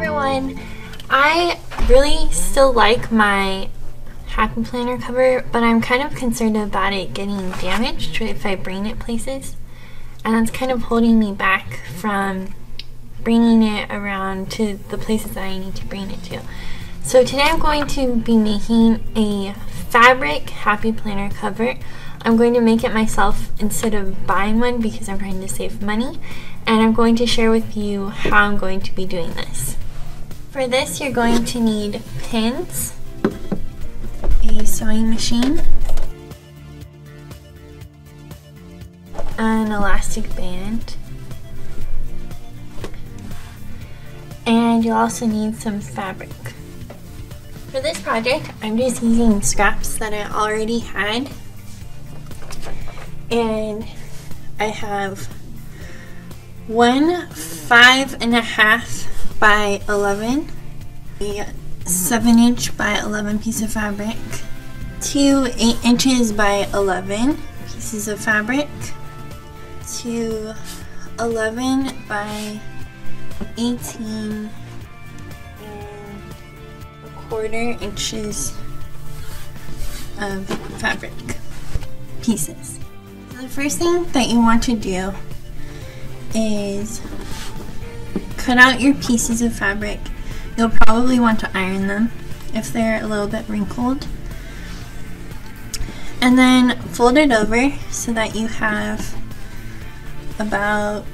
everyone. I really still like my Happy Planner cover, but I'm kind of concerned about it getting damaged if I bring it places. And that's kind of holding me back from bringing it around to the places that I need to bring it to. So today I'm going to be making a fabric Happy Planner cover. I'm going to make it myself instead of buying one because I'm trying to save money. And I'm going to share with you how I'm going to be doing this. For this, you're going to need pins, a sewing machine, an elastic band, and you'll also need some fabric. For this project, I'm just using scraps that I already had, and I have one five and a half by 11, a 7 mm-hmm. inch by 11 piece of fabric, two 8 inches by 11 pieces of fabric, two 11 by 18 and a quarter inches of fabric pieces. So the first thing that you want to do is cut out your pieces of fabric. You'll probably want to iron them if they're a little bit wrinkled. And then fold it over so that you have about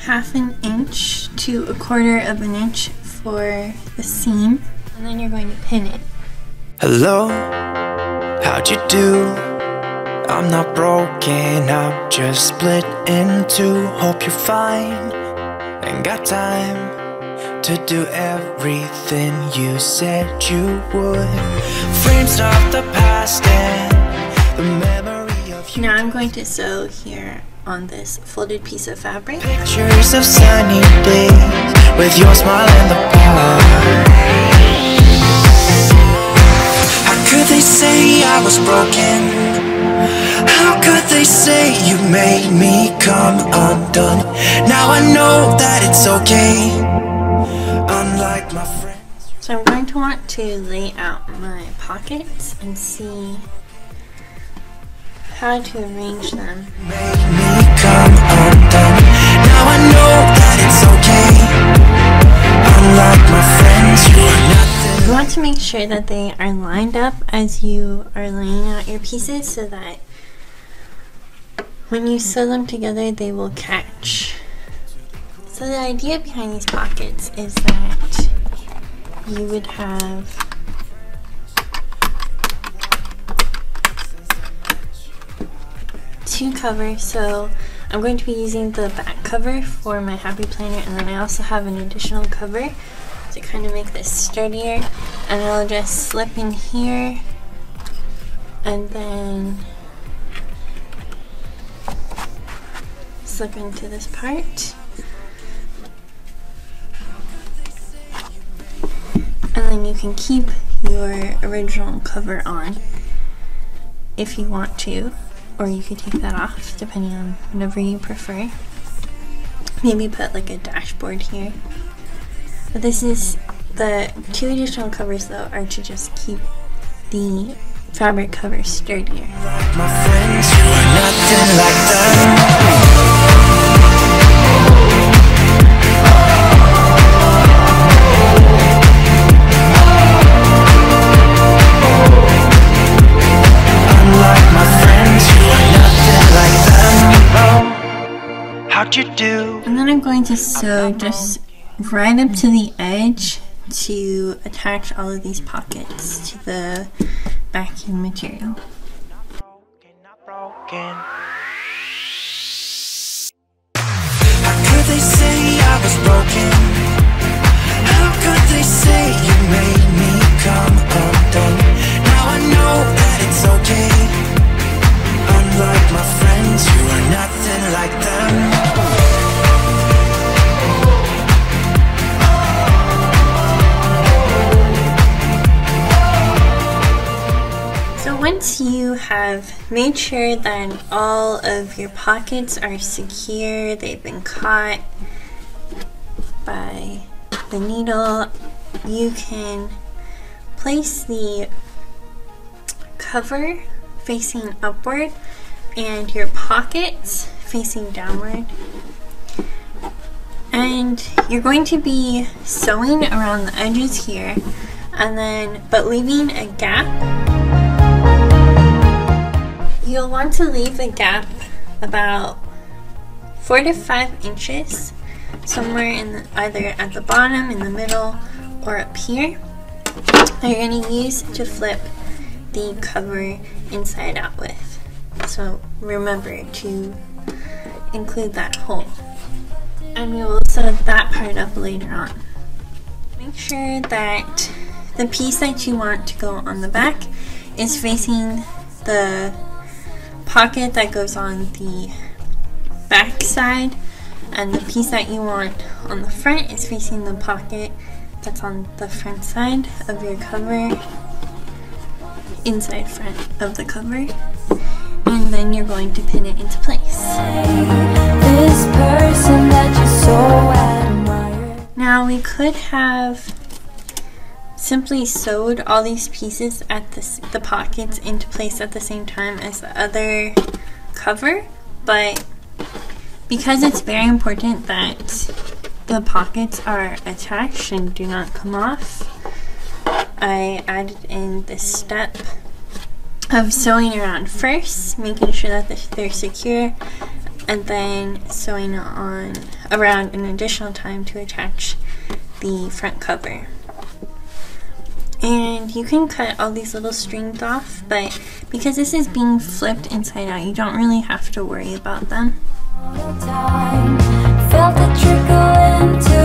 half an inch to a quarter of an inch for the seam. And then you're going to pin it. Hello, how'd you do? I'm not broken, I'm just split in two. Hope you're fine. Got time to do everything you said you would. Frames of the past and the memory of you. Now I'm going to sew here on this folded piece of fabric. Pictures of sunny days with your smile in the bar. How could they say I was broken? How could they say you made me come undone? Now I know that it's okay. Unlike my friends. So I'm going to want to lay out my pockets and see how to arrange them. Made me come undone. Now I know that it's okay. Unlike my friends, you are nothing. You want to make sure that they are lined up as you are laying out your pieces so that when you sew them together they will catch. So the idea behind these pockets is that you would have two covers so I'm going to be using the back cover for my happy planner and then I also have an additional cover to kind of make this sturdier and I'll just slip in here and then slip into this part. And then you can keep your original cover on if you want to or you could take that off depending on whatever you prefer. Maybe put like a dashboard here. But this is the two additional covers though are to just keep the fabric cover sturdier You do? and then I'm going to sew just right up to the edge to attach all of these pockets to the backing material once you have made sure that all of your pockets are secure, they've been caught by the needle, you can place the cover facing upward and your pockets facing downward. And you're going to be sewing around the edges here and then but leaving a gap. You'll want to leave a gap about four to five inches somewhere in the, either at the bottom, in the middle, or up here that you're going to use to flip the cover inside out with. So remember to include that hole. And we will sew that part up later on. Make sure that the piece that you want to go on the back is facing the pocket that goes on the back side and the piece that you want on the front is facing the pocket that's on the front side of your cover inside front of the cover and then you're going to pin it into place. now we could have simply sewed all these pieces at the, the pockets into place at the same time as the other cover but because it's very important that the pockets are attached and do not come off I added in this step of sewing around first, making sure that they're secure, and then sewing on around an additional time to attach the front cover. And you can cut all these little strings off, but because this is being flipped inside out, you don't really have to worry about them. Felt it trickle into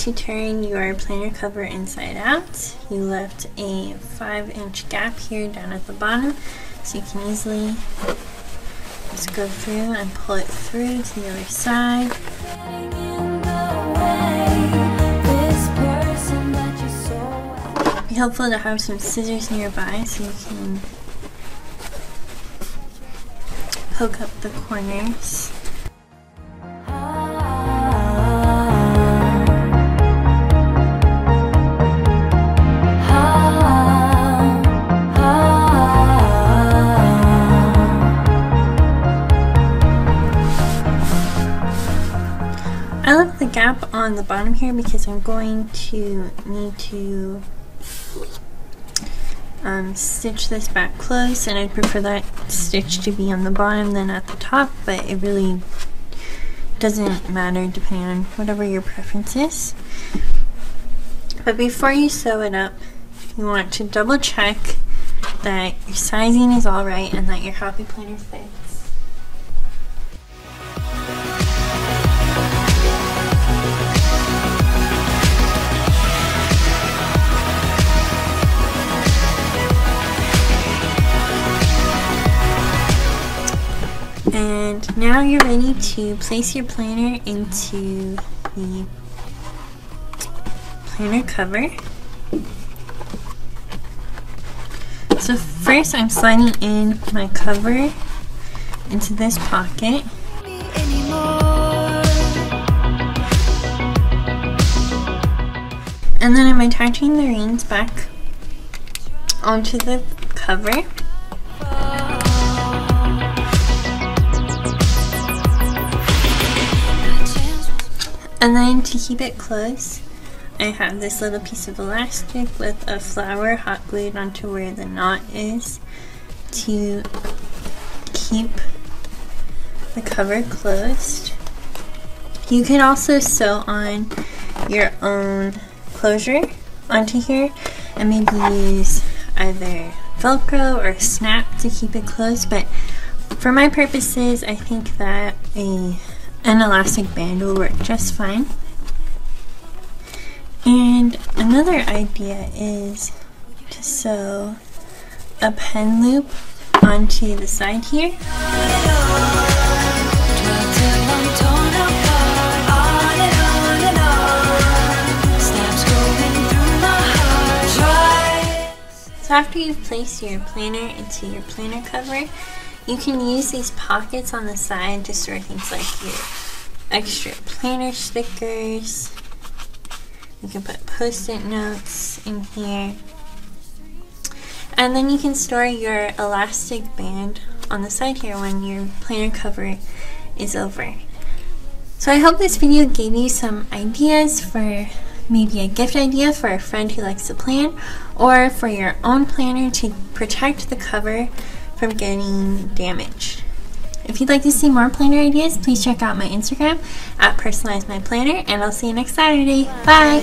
to turn your planner cover inside out. You left a 5 inch gap here down at the bottom, so you can easily just go through and pull it through to the other side. be helpful to have some scissors nearby so you can poke up the corners. Gap on the bottom here because I'm going to need to um, stitch this back close and I'd prefer that stitch to be on the bottom than at the top but it really doesn't matter depending on whatever your preference is. But before you sew it up you want to double check that your sizing is alright and that your happy planner fits And now you're ready to place your planner into the planner cover. So first I'm sliding in my cover into this pocket. And then I'm attaching the rings back onto the cover. And then to keep it close, I have this little piece of elastic with a flower hot glued onto where the knot is to keep the cover closed. You can also sew on your own closure onto here and maybe use either velcro or snap to keep it closed but for my purposes I think that a an elastic band will work just fine. And another idea is to sew a pen loop onto the side here. So after you place your planner into your planner cover, you can use these pockets on the side to store things like your extra planner stickers. You can put post-it notes in here. And then you can store your elastic band on the side here when your planner cover is over. So I hope this video gave you some ideas for maybe a gift idea for a friend who likes to plan or for your own planner to protect the cover from getting damaged. If you'd like to see more planner ideas, please check out my Instagram at personalize my planner and I'll see you next Saturday. Bye!